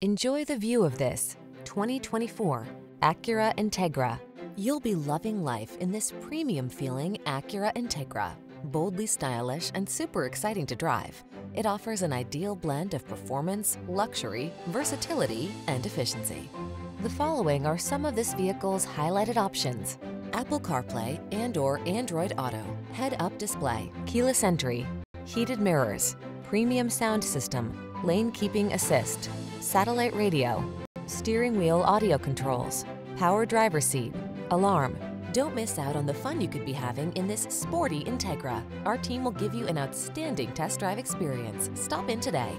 Enjoy the view of this 2024 Acura Integra. You'll be loving life in this premium feeling Acura Integra. Boldly stylish and super exciting to drive, it offers an ideal blend of performance, luxury, versatility, and efficiency. The following are some of this vehicle's highlighted options. Apple CarPlay and or Android Auto, head-up display, keyless entry, heated mirrors, premium sound system, lane keeping assist, satellite radio, steering wheel audio controls, power driver seat, alarm. Don't miss out on the fun you could be having in this sporty Integra. Our team will give you an outstanding test drive experience. Stop in today.